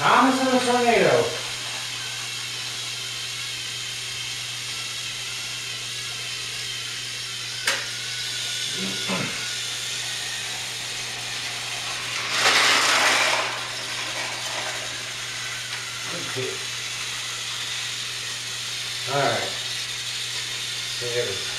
once in a tornado. Okay. All right. There. I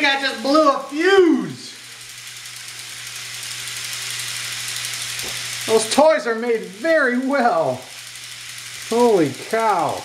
think I just blew a fuse. Those toys are made very well. Holy cow.